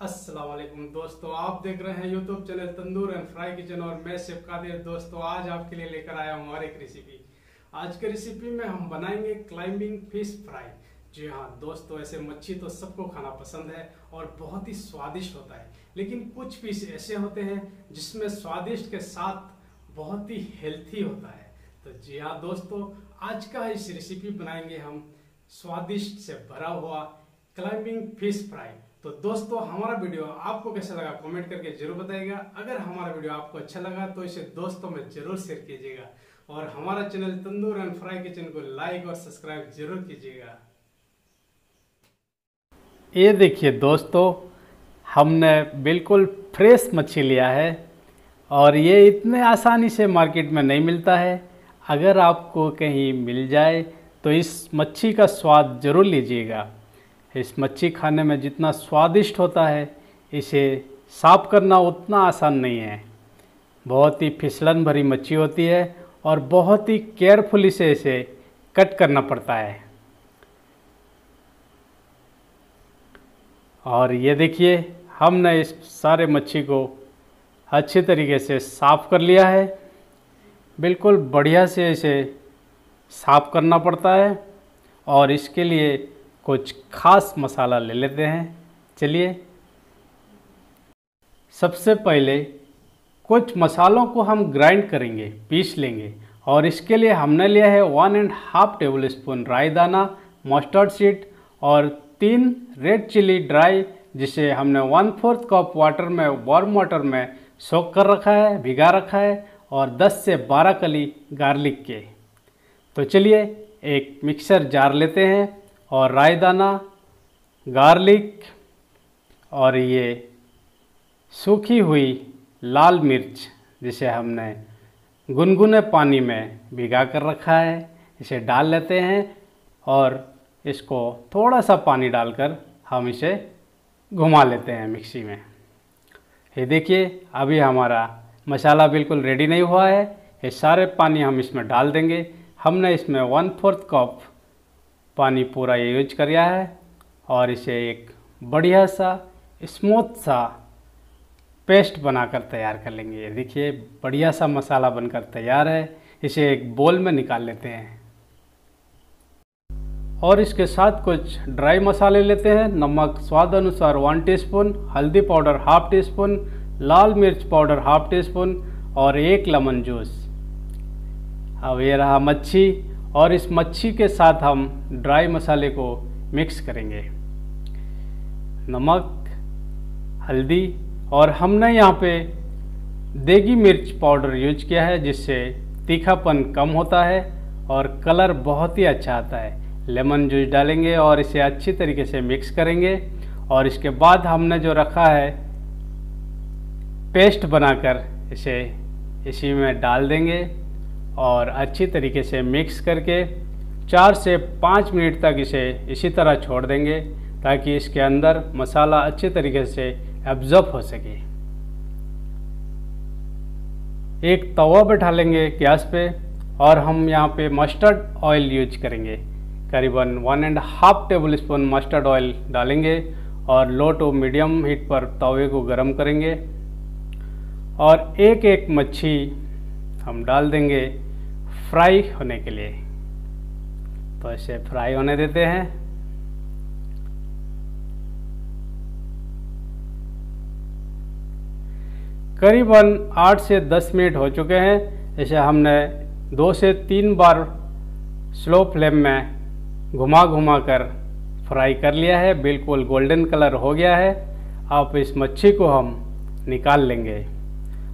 वालेकुम दोस्तों, आप देख रहे हैं YouTube channel Tandoor and Fry Kitchen और मैं शेफ कादिर। दोस्तों, आज आपके लिए लेकर आया हूँ और एक रेसिपी आज के रेसिपी में हम बनाएँगे क्लाइंबिंग फ़िश फ्राई जी हाँ दोस्तों, ऐसे मच्छी तो सबको खाना पसंद है और बहुत ही स्वादिष्ट होता है। लेकिन कुछ पीस ऐसे होते हैं जिसमें स्वादिष्ट के साथ बहुत ही हेल्थी होता है। तो जी हाँ दोस्तों, आज का इस रेसिपी बनाएँगे हम। स्वादिष्ट से भरा हुआ क्लाइंबिंग फ़िश फ्राई तो दोस्तों, हमारा वीडियो आपको कैसा लगा कमेंट करके ज़रूर बताइएगा। अगर हमारा वीडियो आपको अच्छा लगा तो इसे दोस्तों में ज़रूर शेयर कीजिएगा। और हमारा channel Tandoor and Fry Kitchen को लाइक और सब्सक्राइब ज़रूर कीजिएगा। ये देखिए दोस्तों, हमने बिल्कुल फ्रेश मच्छी लिया है और ये इतने आसानी से मार्केट में नहीं मिलता है। अगर आपको कहीं मिल जाए तो इस मच्छी का स्वाद ज़रूर लीजिएगा। इस मच्छी खाने में जितना स्वादिष्ट होता है, इसे साफ़ करना उतना आसान नहीं है। बहुत ही फिसलन भरी मच्छी होती है और बहुत ही केयरफुली से इसे कट करना पड़ता है। और ये देखिए, हमने इस सारे मच्छी को अच्छे तरीके से साफ़ कर लिया है। बिल्कुल बढ़िया से इसे साफ़ करना पड़ता है और इसके लिए कुछ खास मसाला ले लेते हैं। चलिए। सबसे पहले कुछ मसालों को हम ग्राइंड करेंगे, पीस लेंगे और इसके लिए हमने लिया है one and half tablespoon राई दाना मस्टर्ड सीड और तीन रेड चिली ड्राई जिसे हमने वन फोर्थ कप वाटर में वार्म वाटर में सोख कर रखा है, भिगा रखा है और 10 से 12 कली गार्लिक के। तो चलिए, एक मिक्सर जार लेते हैं। और राई दाना गार्लिक और ये सूखी हुई लाल मिर्च जिसे हमने गुनगुने पानी में भिगा कर रखा है, इसे डाल लेते हैं और इसको थोड़ा सा पानी डालकर हम इसे घुमा लेते हैं मिक्सी में। ये देखिए, अभी हमारा मसाला बिल्कुल रेडी नहीं हुआ है। ये सारे पानी हम इसमें डाल देंगे। हमने इसमें वन फोर्थ कप पानी पूरा यूज़ किया है और इसे एक बढ़िया सा स्मूथ सा पेस्ट बनाकर तैयार कर लेंगे। देखिए, बढ़िया सा मसाला बनकर तैयार है। इसे एक बोल में निकाल लेते हैं। और इसके साथ कुछ ड्राई मसाले लेते हैं। नमक स्वाद अनुसार वन टीस्पून हल्दी पाउडर हाफ़ टी स्पून लाल मिर्च पाउडर हाफ़ टी स्पून और एक लेमन जूस अब ये रहा मच्छी। और इस मच्छी के साथ हम ड्राई मसाले को मिक्स करेंगे। नमक, हल्दी और हमने यहाँ पे देगी मिर्च पाउडर यूज़ किया है, जिससे तीखापन कम होता है और कलर बहुत ही अच्छा आता है। लेमन जूस डालेंगे और इसे अच्छी तरीके से मिक्स करेंगे और इसके बाद हमने जो रखा है, पेस्ट बनाकर इसे इसी में डाल देंगे। और अच्छी तरीके से मिक्स करके चार से पाँच मिनट तक इसे इसी तरह छोड़ देंगे ताकि इसके अंदर मसाला अच्छे तरीके से एब्जॉर्ब हो सके। एक तवा बैठा लेंगे गैस पे और हम यहाँ पे मस्टर्ड ऑयल यूज़ करेंगे। करीबन one and half tablespoon mustard oil डालेंगे और लो टू मीडियम हीट पर तवे को गर्म करेंगे और एक एक मच्छी हम डाल देंगे। फ्राई होने के लिए। तो इसे फ्राई होने देते हैं। करीबन आठ से दस मिनट हो चुके हैं। इसे हमने दो से तीन बार स्लो फ्लेम में घुमा घुमा कर फ्राई कर लिया है। बिल्कुल गोल्डन कलर हो गया है। आप इस मच्छी को हम निकाल लेंगे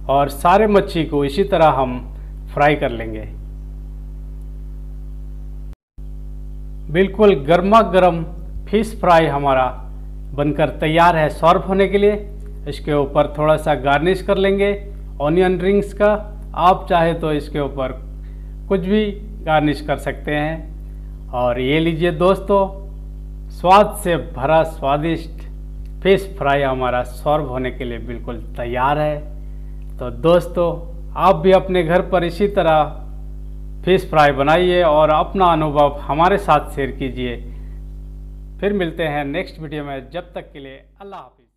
और सारे मच्छी को इसी तरह हम फ्राई कर लेंगे। बिल्कुल गर्मा गर्म फ़िश फ्राई हमारा बनकर तैयार है सर्व होने के लिए। इसके ऊपर थोड़ा सा गार्निश कर लेंगे। ऑनियन रिंग्स का, आप चाहे तो इसके ऊपर कुछ भी गार्निश कर सकते हैं। और ये लीजिए दोस्तों, स्वाद से भरा स्वादिष्ट फ़िश फ्राई हमारा सर्व होने के लिए बिल्कुल तैयार है। तो दोस्तों, आप भी अपने घर पर इसी तरह फ़िश फ्राई बनाइए और अपना अनुभव हमारे साथ शेयर कीजिए। फिर मिलते हैं नेक्स्ट वीडियो में। जब तक के लिए अल्लाह हाफिज़।